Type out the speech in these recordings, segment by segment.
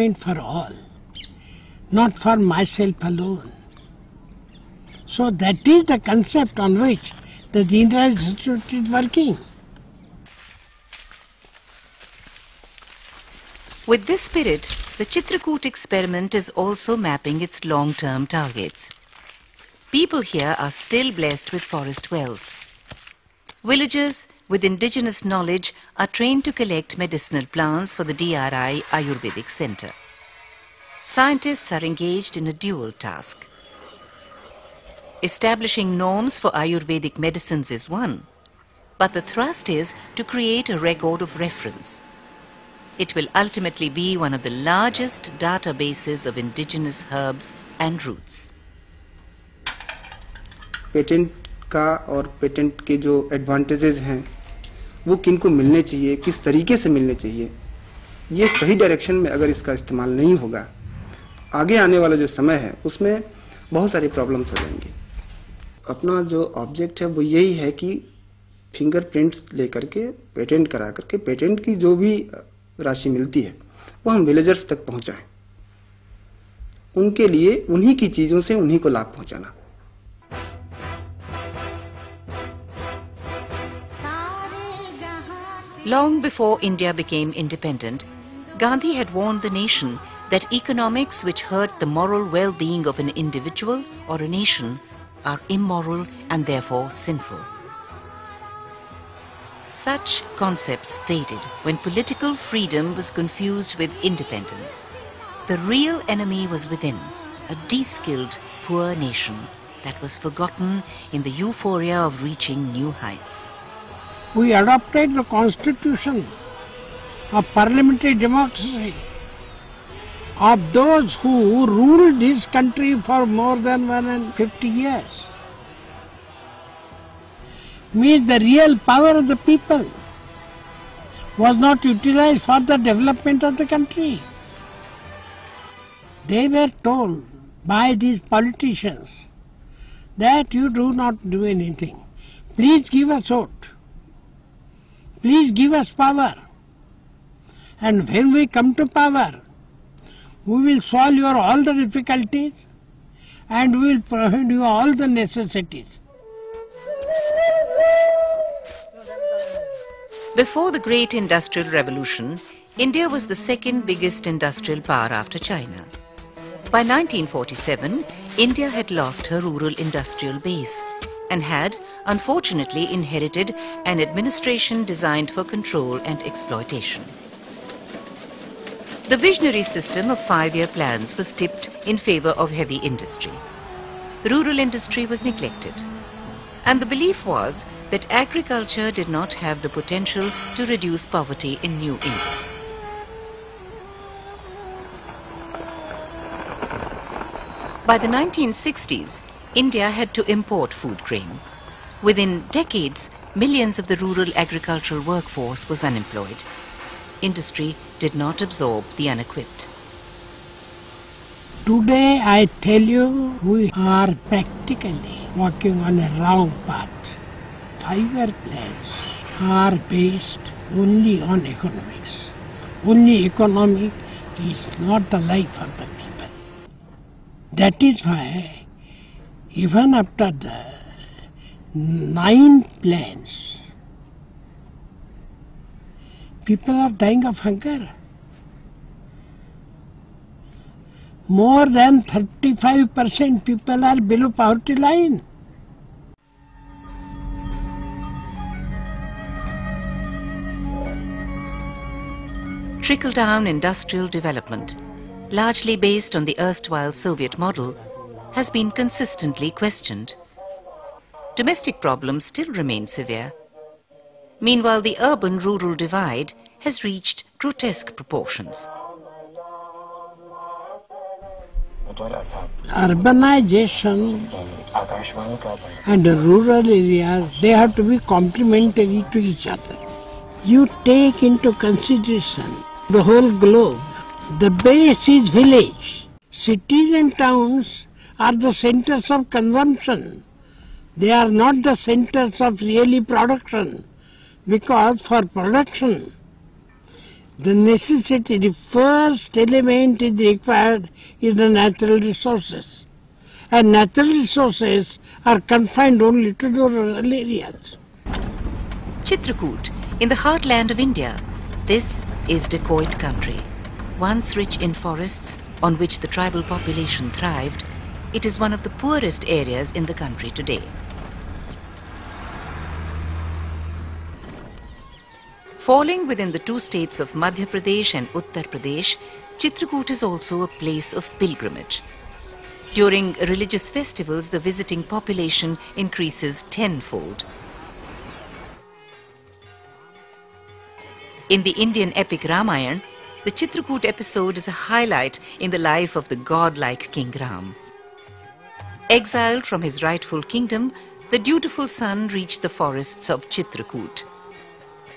development for all, not for myself alone. So that is the concept on which the Deen Dayal Institute is working. With this spirit, the Chitrakoot experiment is also mapping its long-term targets. People here are still blessed with forest wealth. Villagers with indigenous knowledge are trained to collect medicinal plants for the DRI Ayurvedic Center. Scientists are engaged in a dual task. Establishing norms for Ayurvedic medicines is one, but the thrust is to create a record of reference. It will ultimately be one of the largest databases of indigenous herbs and roots. Patent का और patent के जो advantages हैं वो किन को मिलने चाहिए, किस तरीके से मिलने चाहिए, ये सही डायरेक्शन में अगर इसका इस्तेमाल नहीं होगा, आगे आने वाला जो समय है, उसमें बहुत सारी प्रॉब्लम्स हो जाएँगी। अपना जो ऑब्जेक्ट है, वो यही है कि फिंगरप्रिंट्स लेकर के पेटेंट करा करके पेटेंट की जो भी राशि मिलती है, वो हम विलेजर्स तक पहुंचाएँ। उनके लिए, उन्हीं की चीज़ों से उन्हीं को लाभ पहुंचाना। Long before India became independent, Gandhi had warned the nation that economics which hurt the moral well-being of an individual or a nation are immoral and therefore sinful. Such concepts faded when political freedom was confused with independence. The real enemy was within, a de-skilled, poor nation that was forgotten in the euphoria of reaching new heights. We adopted the constitution of parliamentary democracy of those who ruled this country for more than 150 years. Means the real power of the people was not utilized for the development of the country. They were told by these politicians that you do not do anything. Please give us vote. Please give us power. And when we come to power, we will solve your all the difficulties and we will provide you all the necessities. Before the Great Industrial Revolution, India was the second biggest industrial power after China. By 1947, India had lost her rural industrial base and had, unfortunately, inherited an administration designed for control and exploitation. The visionary system of five-year plans was tipped in favor of heavy industry. Rural industry was neglected. And the belief was that agriculture did not have the potential to reduce poverty in New England. By the 1960s, India had to import food grain. Within decades, millions of the rural agricultural workforce was unemployed. Industry did not absorb the unequipped. Today I tell you we are practically walking on a wrong path. Five-year plans are based only on economics. Only economic is not the life of the people. That is why even after the nine plans, people are dying of hunger. More than 35% people are below poverty line. Trickle-down industrial development, largely based on the erstwhile Soviet model, has been consistently questioned. Domestic problems still remain severe. Meanwhile, the urban-rural divide has reached grotesque proportions. Urbanization and rural areas, they have to be complementary to each other. You take into consideration the whole globe. The base is village. Cities and towns are the centers of consumption. They are not the centers of really production because for production The necessity, the first element is required is the natural resources. And natural resources are confined only to the rural areas. Chitrakoot, in the heartland of India. This is dacoit country. Once rich in forests on which the tribal population thrived, it is one of the poorest areas in the country today. Falling within the two states of Madhya Pradesh and Uttar Pradesh, Chitrakoot is also a place of pilgrimage. During religious festivals, the visiting population increases tenfold. In the Indian epic Ramayana, the Chitrakoot episode is a highlight in the life of the godlike King Ram. Exiled from his rightful kingdom, the dutiful son reached the forests of Chitrakoot.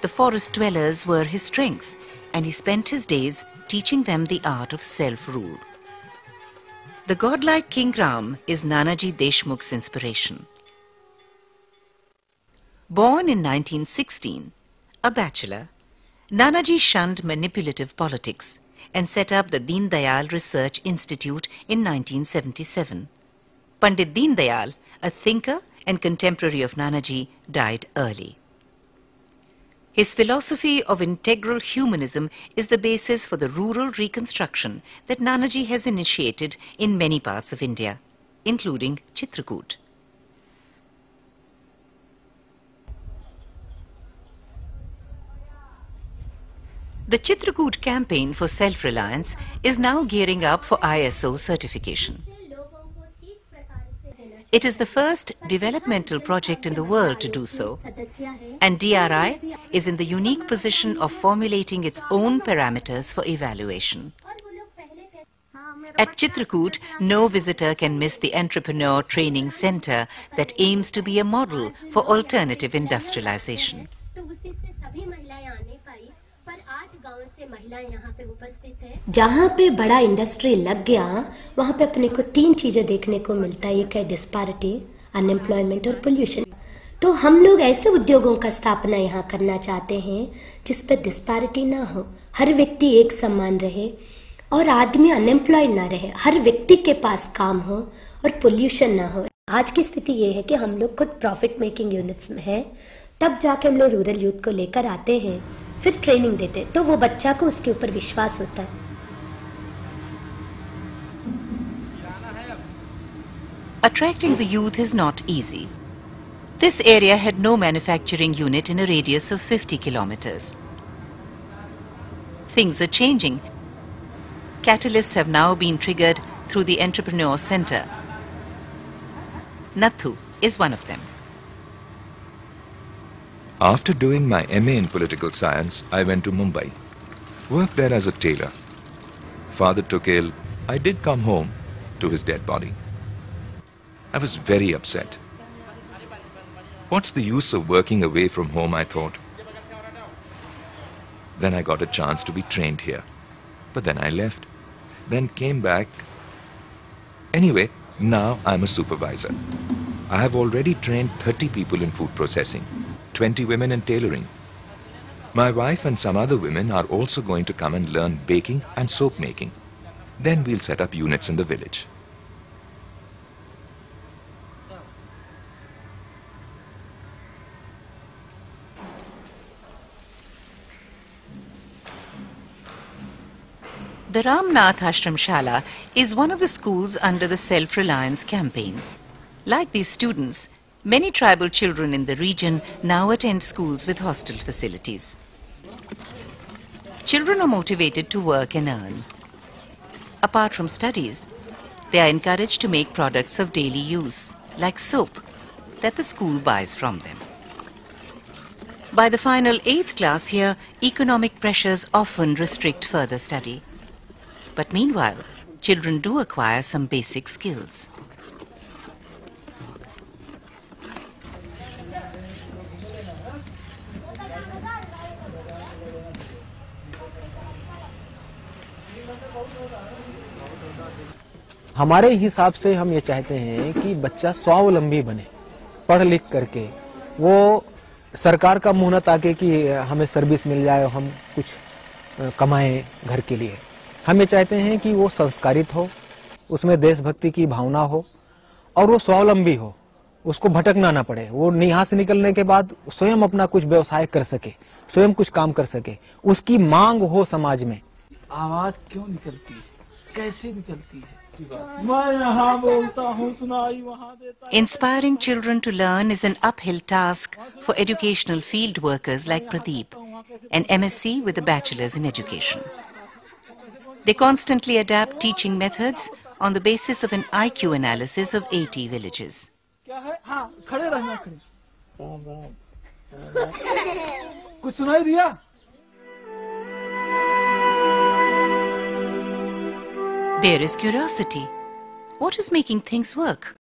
The forest dwellers were his strength, and he spent his days teaching them the art of self-rule. The godlike King Ram is Nanaji Deshmukh's inspiration. Born in 1916, a bachelor, Nanaji shunned manipulative politics and set up the Deen Dayal Research Institute in 1977. Pandit Deen Dayal, a thinker and contemporary of Nanaji, died early. His philosophy of integral humanism is the basis for the rural reconstruction that Nanaji has initiated in many parts of India, including Chitrakoot. The Chitrakoot campaign for self-reliance is now gearing up for ISO certification. It is the first developmental project in the world to do so, and DRI is in the unique position of formulating its own parameters for evaluation. At Chitrakoot, no visitor can miss the Entrepreneur Training Center that aims to be a model for alternative industrialization. जहाँ पे बड़ा industry लग गया, वहाँ पे अपने को तीन चीज़ें देखने को मिलता है। एक है डिस्पारिटी अनएम्प्लॉयमेंट और पोल्यूशन तो हम लोग ऐसे उद्योगों का स्थापना यहाँ करना चाहते हैं, जिस पे डिस्पारिटी ना हो। हर व्यक्ति एक समान रहे और आदमी अनएम्प्लॉयड ना रहे। हर व्यक्ति के पास काम हो और पोल्यूशन ना हो। आज की स्थिति ये है कि हम लोग खुद प्रॉफिट मेकिंग यूनिट्स में है। तब जाके हम लोग रूरल यूथ को लेकर आते हैं। फिर ट्रेनिंग देते तो वो बच्चा को उसके ऊपर विश्वास होता है Attracting the youth is not easy. This area had no manufacturing unit in a radius of 50 kilometers. Things are changing. Catalysts have now been triggered through the Entrepreneur Center. Nathu is one of them. After doing my MA in political science, I went to Mumbai. Worked there as a tailor. Father took ill. I did come home to his dead body. I was very upset. What's the use of working away from home, I thought. Then I got a chance to be trained here. But then I left. Then came back. Anyway, now I'm a supervisor. I have already trained 30 people in food processing, 20 women in tailoring. My wife and some other women are also going to come and learn baking and soap making. Then we'll set up units in the village. The Ramnath Ashram Shala is one of the schools under the Self-Reliance campaign. Like these students, many tribal children in the region now attend schools with hostel facilities. Children are motivated to work and earn. Apart from studies, they are encouraged to make products of daily use, like soap, that the school buys from them. By the final eighth class here, economic pressures often restrict further study. But meanwhile, children do acquire some basic skills. हमारे हिसाब से हम ये चाहते हैं कि बच्चा स्वावलंबी बने पढ़ लिख करके। वो सरकार का मुँह न ताके कि हमें सर्विस मिल जाए हम कुछ कमाए घर के लिए। हम ये चाहते हैं कि वो संस्कारित हो, उसमें देशभक्ति की भावना हो और वो स्वावलंबी हो। उसको भटकना ना पड़े। वो यहाँ से निकलने के बाद स्वयं अपना कुछ व्यवसाय कर सके, स्वयं कुछ काम कर सके। उसकी मांग हो समाज में। आवाज़ क्यों निकलती है? कैसे निकलती है? Inspiring children to learn is an uphill task for educational field workers like Pradeep, an MSc with a bachelor's in education. They constantly adapt teaching methods on the basis of an IQ analysis of 80 villages. There is curiosity. What is making things work?